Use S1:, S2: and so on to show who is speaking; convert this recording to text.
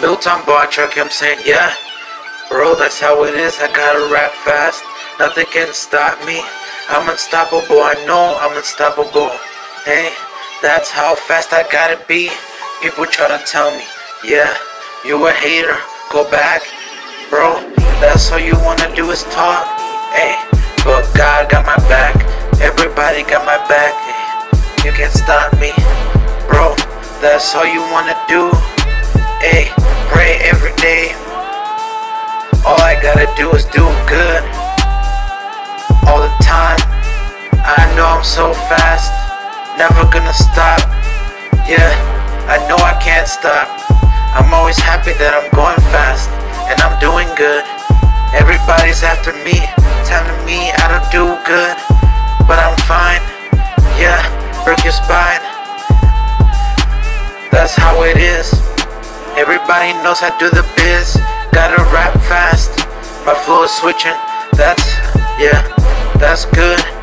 S1: Built on bar truck, I'm saying, yeah. Bro, that's how it is. I gotta rap fast. Nothing can stop me. I'm unstoppable. I know I'm unstoppable. Hey, that's how fast I gotta be. People try to tell me, yeah, you a hater. Go back, bro. That's all you wanna do is talk. Hey, but God got my back. Everybody got my back. Hey, you can't stop me, bro. That's all you wanna do. Hey, pray every day. All I gotta do is do good. All the time. I know I'm so fast. Never gonna stop. Yeah, I know I can't stop. I'm always happy that I'm going fast. And I'm doing good. Everybody's after me. Telling me I don't do good. But I'm fine. Yeah, break your spine. That's how it is. Everybody knows I do the biz. Gotta rap fast. My flow is switching. That's, yeah, that's good.